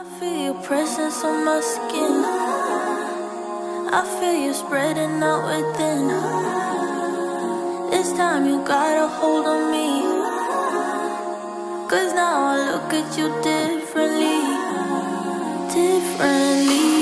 I feel your presence on my skin. I feel you spreading out within. It's time you got a hold on me. Cause now I look at you differently. Differently.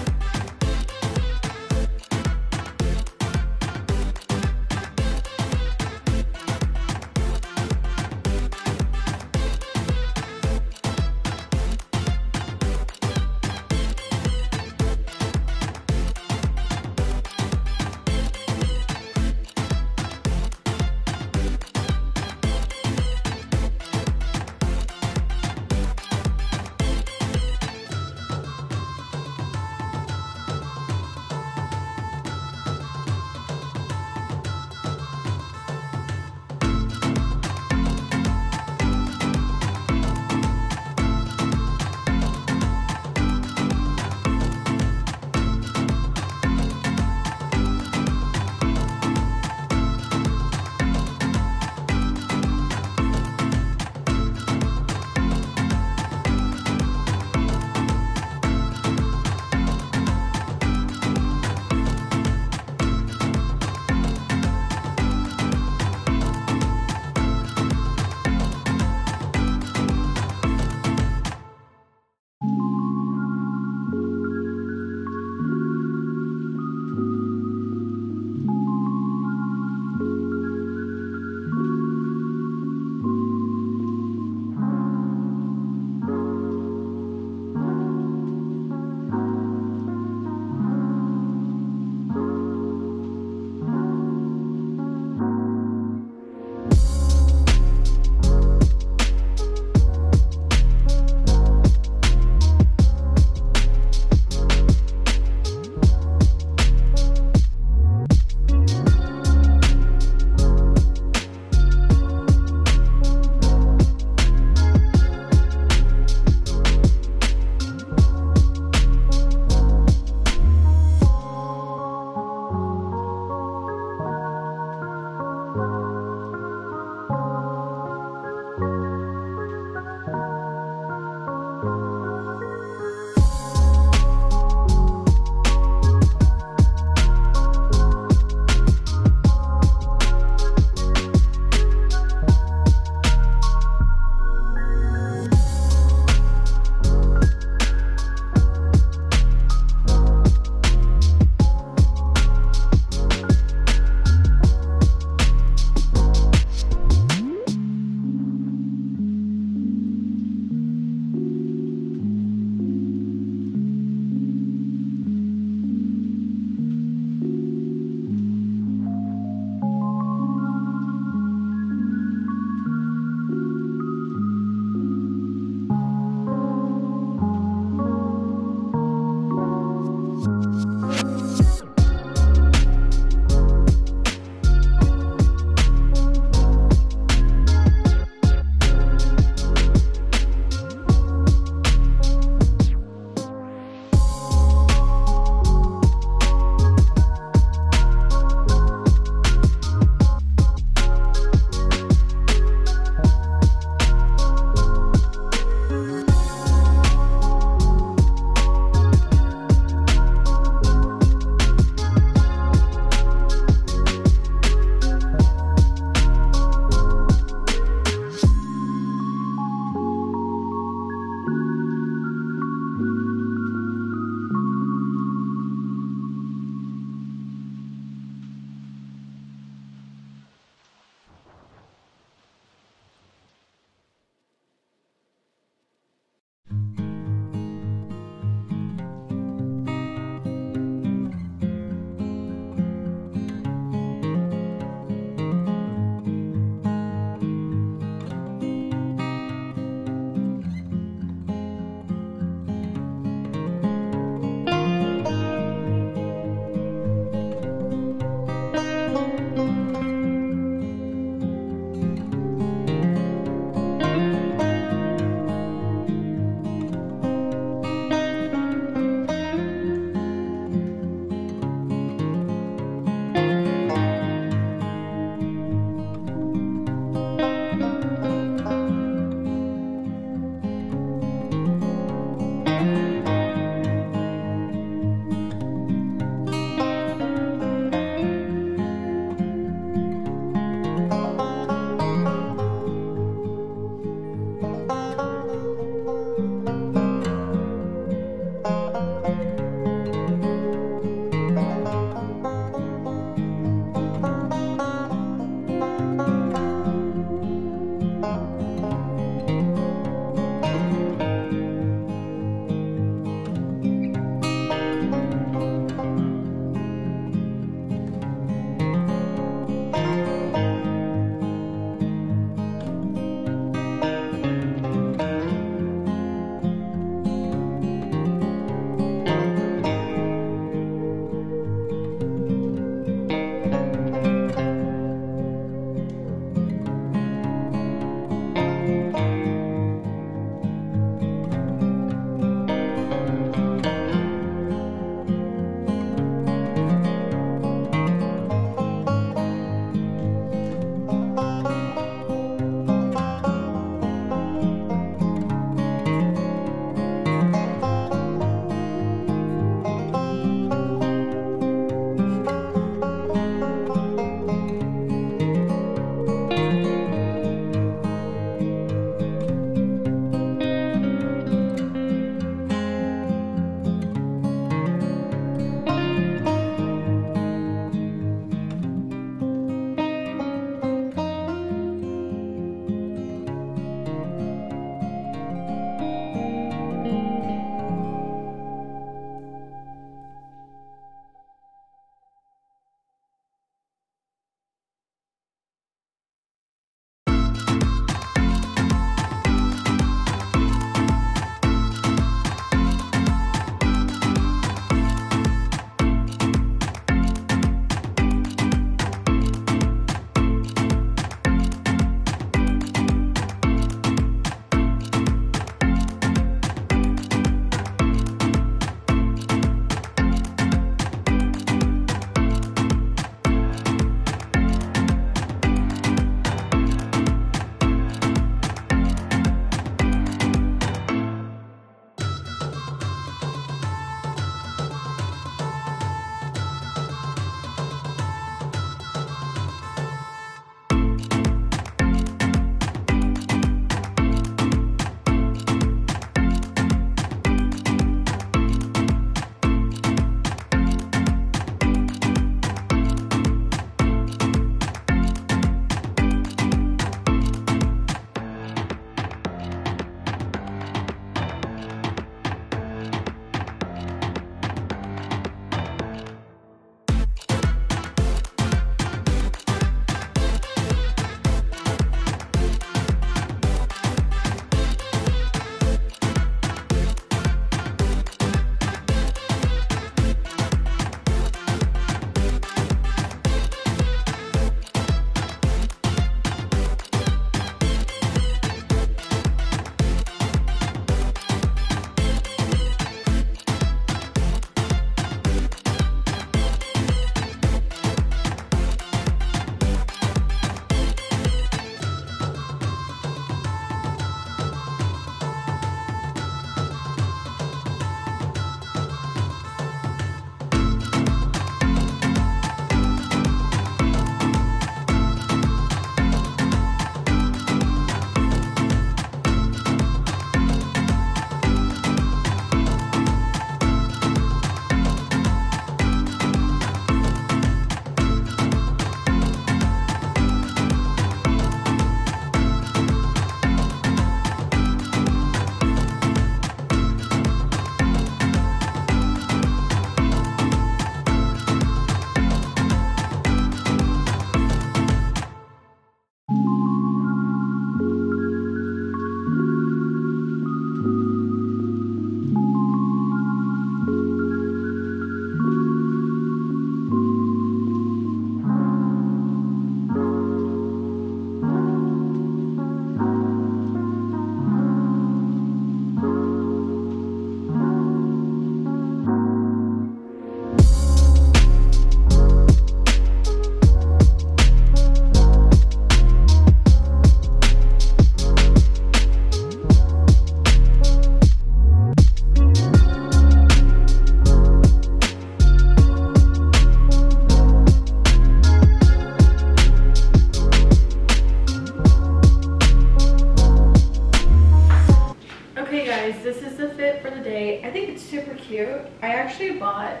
I think it's super cute. I actually bought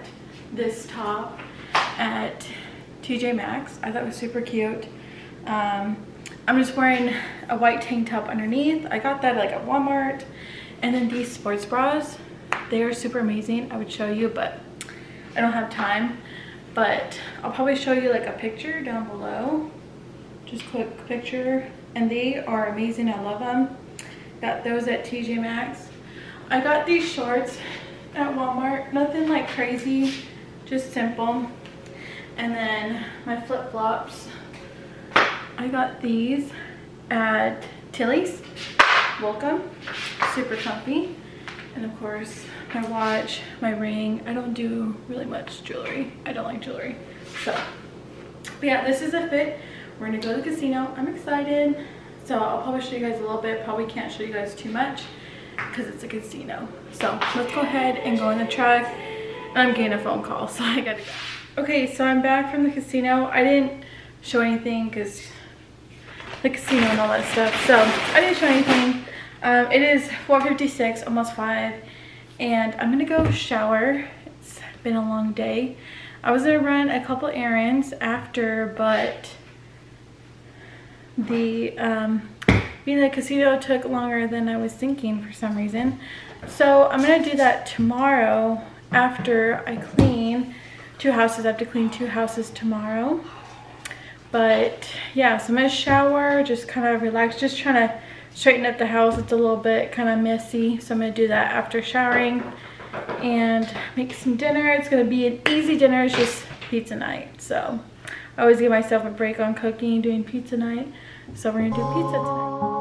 this top at TJ Maxx. I thought it was super cute. Um, I'm just wearing a white tank top underneath. I got that like at Walmart. And then these sports bras, they are super amazing. I would show you, but I don't have time. But I'll probably show you like a picture down below. Just quick picture. And they are amazing. I love them. Got those at TJ Maxx. I got these shorts at Walmart. Nothing like crazy, just simple. And then my flip-flops. I got these at Tilly's. Welcome. Super comfy. And of course, my watch, my ring. I don't do really much jewelry. I don't like jewelry. So, but yeah, this is a fit. We're gonna go to the casino. I'm excited. So I'll probably show you guys a little bit. Probably can't show you guys too much because it's a casino. So let's go ahead and go in the truck. I'm getting a phone call, so I gotta go. Okay, so I'm back from the casino. I didn't show anything because the casino and all that stuff. So I didn't show anything. Um, it is 4.56, almost 5. And I'm gonna go shower. It's been a long day. I was gonna run a couple errands after, but the um, being the casino took longer than I was thinking for some reason. So I'm gonna do that tomorrow after I clean two houses. I have to clean two houses tomorrow. But yeah, so I'm gonna shower, just kind of relax, just trying to straighten up the house. It's a little bit kind of messy. So I'm gonna do that after showering and make some dinner. It's gonna be an easy dinner, it's just pizza night. So I always give myself a break on cooking, doing pizza night. So we're gonna do pizza tonight.